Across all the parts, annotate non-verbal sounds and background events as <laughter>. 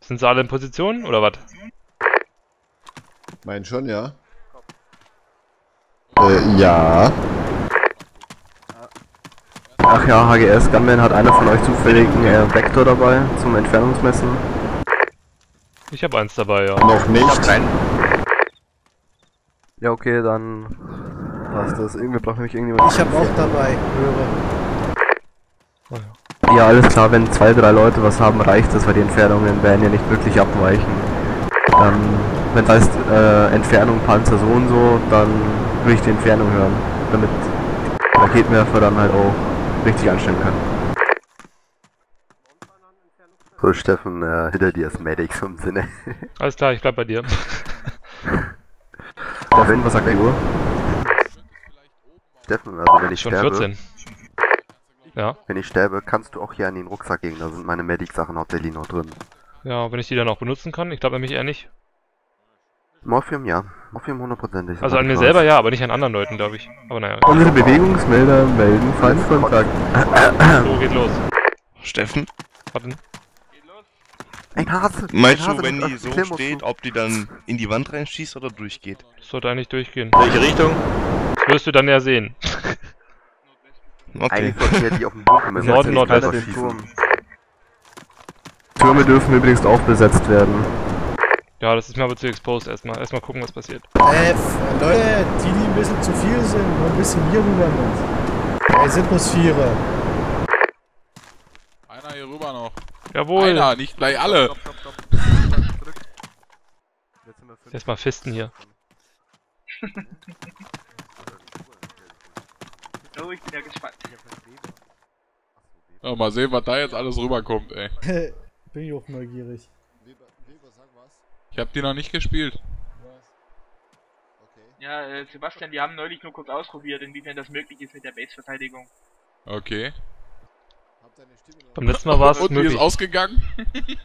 Sind sie alle in Position oder was? Mein schon, ja. Äh, ja. Ach ja, HGS Gunman, hat einer von euch zufällig einen äh, Vektor dabei zum Entfernungsmessen? Ich habe eins dabei, ja. Noch nicht. Ja, okay, dann passt das. Irgendwie braucht nämlich irgendjemand. Ich habe auch dabei, höre. Ja, alles klar, wenn zwei, drei Leute was haben, reicht das, weil die Entfernungen werden ja nicht wirklich abweichen. Ähm, wenn es heißt, äh, Entfernung Panzer so und so, dann will ich die Entfernung hören, damit Raketenwerfer dann halt auch richtig anstellen können. So, Steffen, äh, hinter dir ist Medics im Sinne. <laughs> Alles klar, ich bleib bei dir. Steffen, was sagt die Uhr? Steffen, also wenn ich Schon sterbe, 14. Ja. wenn ich sterbe, kannst du auch hier an den Rucksack gehen, da sind meine Medic-Sachen hauptsächlich noch drin. Ja, wenn ich die dann auch benutzen kann. Ich glaube nämlich eher nicht. Morphium ja, Morphium hundertprozentig. Also an mir selber ja, aber nicht an anderen Leuten, glaube ich. Aber naja. Unsere Bewegungsmelder melden Feindkontakt. So, geht los. Steffen, Warte. Ein Hase! meinst du, wenn die so steht, ob die dann in die Wand reinschießt oder durchgeht? Das sollte eigentlich durchgehen. Welche Richtung? Das wirst du dann ja sehen. Okay. Eigentlich sollte ja die auf dem Boden messen. Norden, Nordwest. Turm. Türme dürfen übrigens auch besetzt werden. Ja, das ist mir aber zu exposed erstmal. Erstmal gucken, was passiert. Äh, Leute, die, die ein bisschen zu viel sind, nur ein bisschen hier rüber mit. Ey, sind nur Viere. Einer hier rüber noch. Jawohl. Einer, nicht gleich alle. Erstmal Fisten hier. <laughs> Oh, ich bin ja gespannt. Ja, mal sehen, was da jetzt alles rüberkommt, ey. <laughs> Bin ich auch neugierig. Ich hab die noch nicht gespielt. Ja, äh, Sebastian, die haben neulich nur kurz ausprobiert, inwiefern das möglich ist mit der Base-Verteidigung. Okay. Beim letzten Mal war es Und wie möglich. ist ausgegangen? <laughs>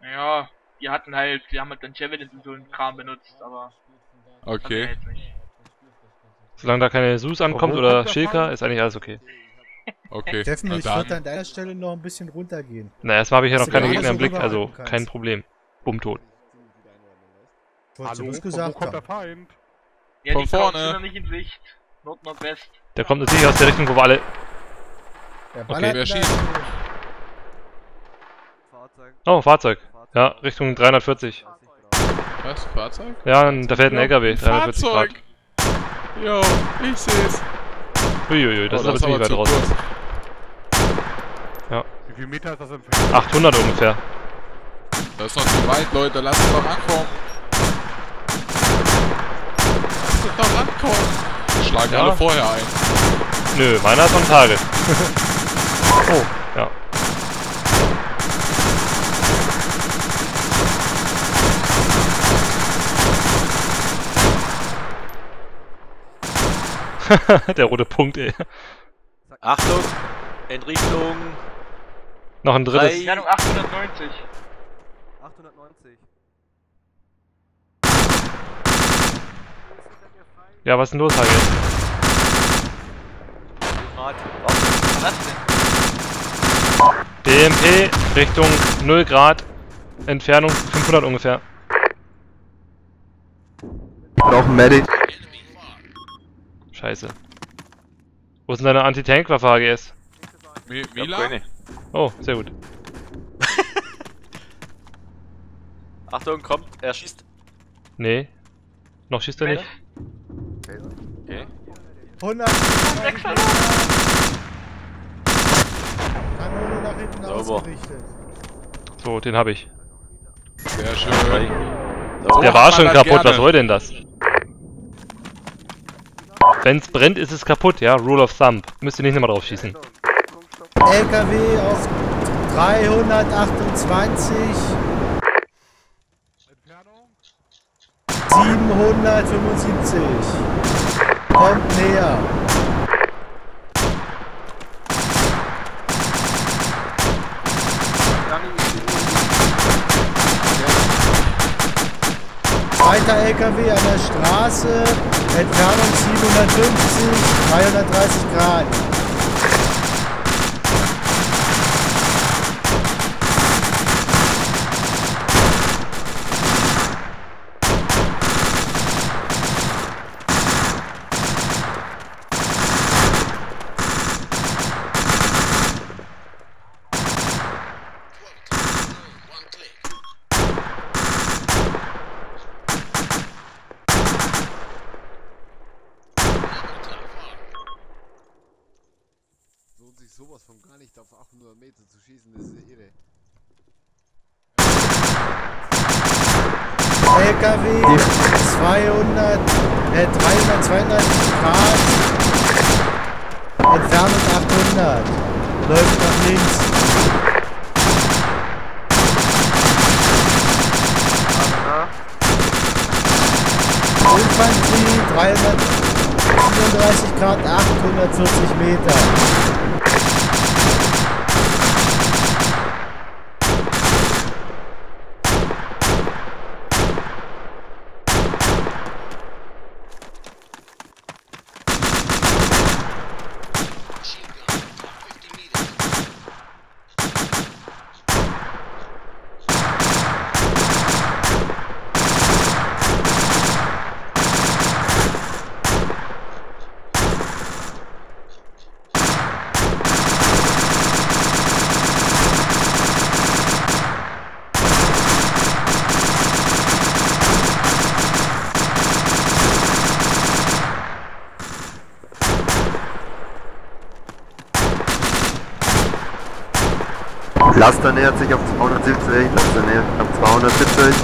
Naja, die hatten halt, die haben halt dann Javelins und so einen Kram benutzt, aber... das wir Okay. nicht. Solange da keine Sus ankommt oder Schilka, ist eigentlich alles okay. Okay. Steffen, ich würde dann. an deiner Stelle noch ein bisschen runtergehen. Na, erstmal habe ich ja noch keine Gegner im Blick, also kein Problem. Bumm tot. Was du das gesagt haben. Ja, Von die vorne. sind noch nicht in Sicht. Nord, Nordwest. Der kommt natürlich aus der Richtung, wo wir alle. Der Okay, wer schießt? Oh, Fahrzeug. Ja, Richtung 340. Was? Fahrzeug? Ja, da fährt ein LKW. 340 Grad. Jo, ich seh's. Uiuiui, das Oh, ist aber ziemlich weit raus. kurz. Wie viel Meter ist das entfernt? 800 ungefähr. Das ist noch zu weit, Leute. Lasst uns doch ankommen. Lasst uns doch ankommen. Wir schlagen Ja. alle vorher ein. Nö, meiner ist on Target. <laughs> oh, <laughs> Der rote Punkt, ey. Achtung! In Richtung Noch ein drittes. Drei. Entfernung 890. 890. Ja, was ist denn los, Hage? Grad. Was war das denn? DMP Richtung 0 Grad. Entfernung 500 ungefähr. Brauchen Medic. Scheiße. Wo ist denn deine Anti-Tank-Waffe, Ja, Mila? Brenne. Oh, sehr gut. <laughs> Achtung, kommt, er schießt. Nee. Noch schießt er nicht? Okay. 100 Kanone nach hinten Sauber. ausgerichtet. So, den habe ich. Sehr schön. Der war schon kaputt, was soll denn das? Wenn's brennt, ist es kaputt, ja? Rule of Thumb. Müsst ihr nicht nochmal drauf schießen. LKW auf 328. 775. Kommt näher. Weiter LKW an der Straße, Entfernung 750, 330 Grad. sich sowas von gar nicht auf 800 Meter zu schießen, das ist irre. LKW 200, äh, 332 Grad, Entfernung 800, läuft nach links. Infanterie 334 Grad, 840 Meter. Laster nähert sich auf 270, Laster nähert sich auf 270.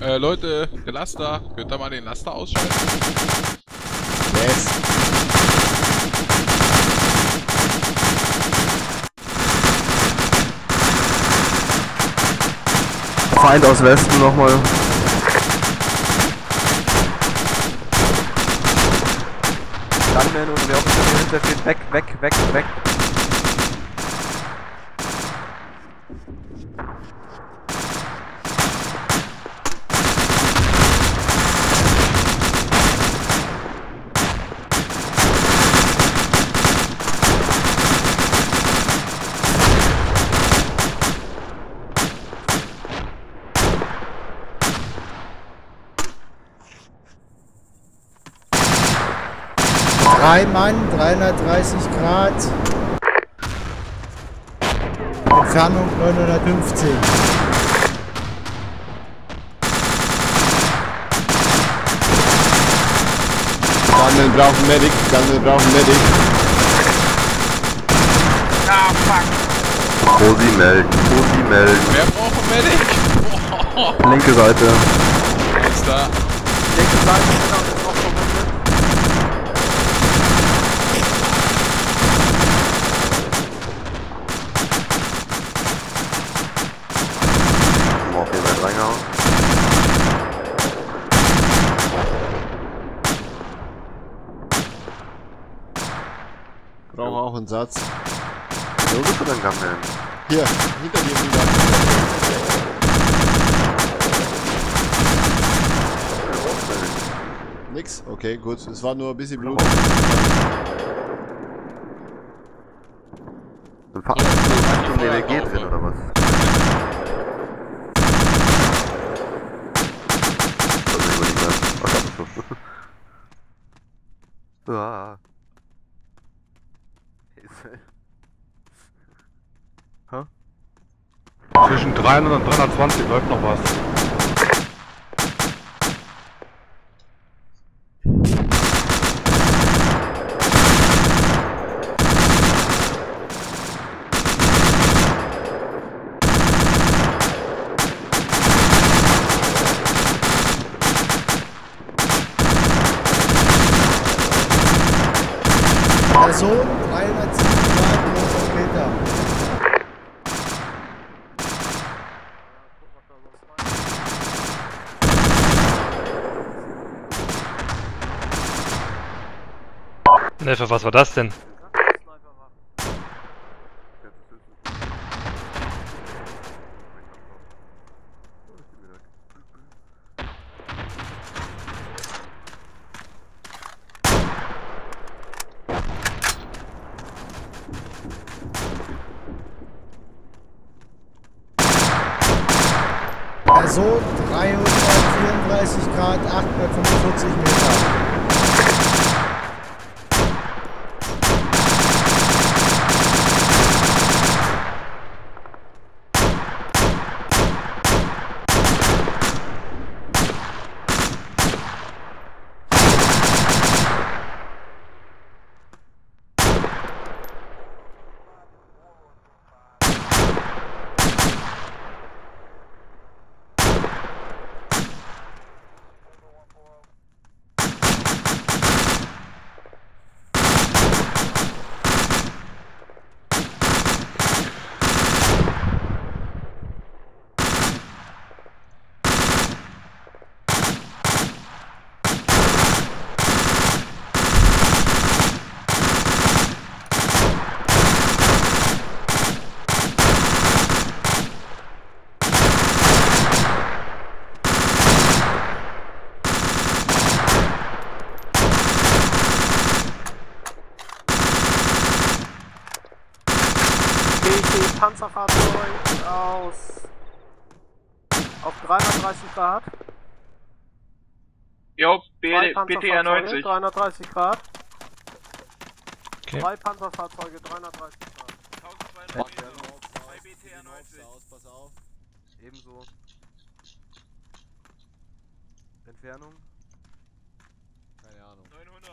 Äh, Leute, der Laster, könnt ihr mal den Laster ausschalten? Yes. Feind aus Westen nochmal. Gunman und wer steht, weg, weg, weg, weg. Drei Mann, 330 Grad. Entfernung 915. Gunman braucht Medic, Gunman braucht Medic. Ah, fuck. Rosi melden, Rosi melden. Wer braucht ein Medic? Boah, Linke Seite. ist da. Linke Seite, genau, Reingehauen. Braucht auch einen Satz. Wo bist du denn, Gunman? Hier, hinter dir wieder. Nix? Okay, gut. Es war nur ein bisschen Blut. Ein paar Stunden delegiert sind oder was? Das ist nicht mehr. Was hab ich so? Ah. Hilfe. Zwischen 300 und 320 läuft noch was. Person 307 Grad, 90 Meter. Ne, für was war das denn? Person 334 Grad, 845 Meter. Panzerfahrzeug aus auf 330 Grad. Jo, BTR 90. 330 Grad. Okay. Zwei Panzerfahrzeuge, 330 Grad. 1200 Meter. Bei BTR 90. Ebenso. Entfernung? 900.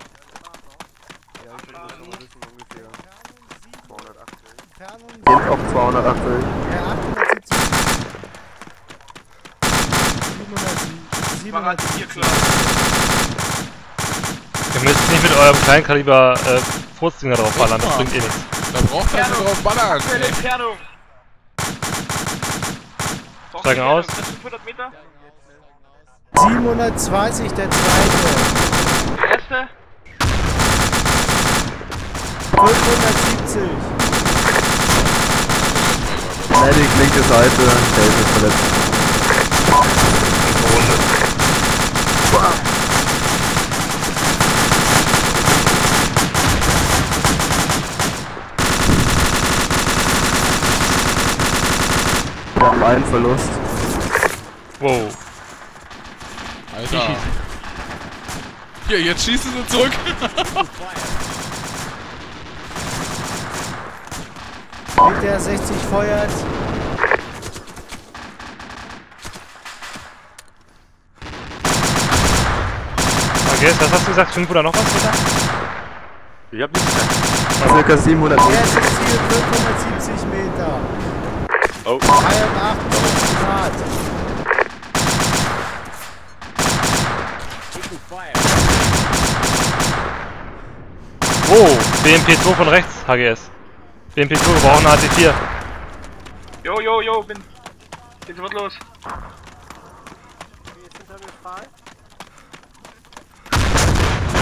Ja, ich will das schon mal wissen ungefähr. 280. Entfernung auch 280. Ja, 700, Fahrrad 700. 4 klar. Ihr müsst nicht mit eurem Kleinkaliber äh, Furzdinger drauf ballern, das bringt eh nichts. Da braucht er nur drauf ballern. Aktuelle Entfernung. Steigen aus. das 500 Meter? 720 der zweite. Der erste? 570. Medic, linke Seite, Dave ist verletzt. Wir haben einen Verlust. Wow. Alter. Hier, jetzt schießen sie zurück. BTR 60 feuert. Okay, was hast du gesagt? 500 noch was, bitte? Ich hab nichts mehr. Circa 700 Meter. Erstes Ziel 570 Meter. Oh. 83 Grad. Wow, BMP2 von rechts, HGS. BMP2, wir brauchen eine AT4. Jo, jo, jo, bin. Jetzt wird los.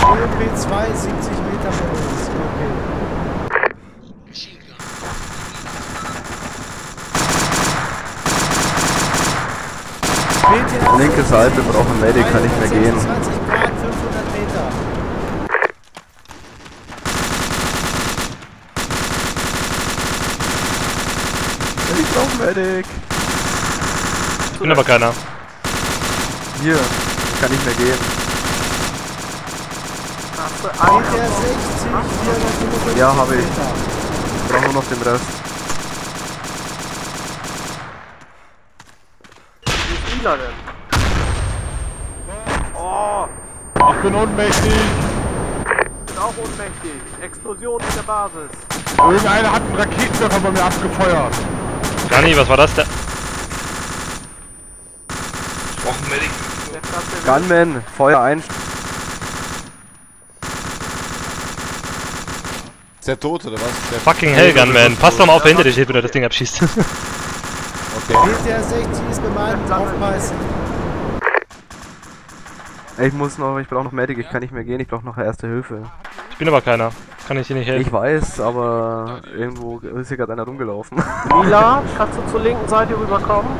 OP2 70 Meter von uns. Okay. Linke Seite braucht ein Medic, kann nicht mehr gehen. 20 Grad, 500 Meter. Ich brauche Medic. Ich bin aber keiner. Hier, kann nicht mehr gehen. Ja, habe ich. Meter. Ich brauche nur noch den Rest. Wie ist Ila denn? Oh, Ich bin ohnmächtig. bin auch ohnmächtig. Explosion in der Basis. Irgendeiner hat einen Raketenwerfer bei mir abgefeuert. Gani, was war das denn? Brauchen Medic. Der Stadt Gunman, Feuer ein. Ist der tot oder was? Der Fucking Hellgun, man. Pass doch mal auf, wer hinter dir steht, wenn du das Ding abschießt. <laughs> Okay. BTR 60 ist bemalt, aufpassen. Ich muss noch, ich brauche noch Medic, ich kann nicht mehr gehen, ich brauche noch Erste Hilfe. ich bin aber keiner. Kann ich dir nicht helfen. Ich weiß, aber irgendwo ist hier gerade einer rumgelaufen. Mila, <laughs> kannst du zur linken Seite rüberkommen?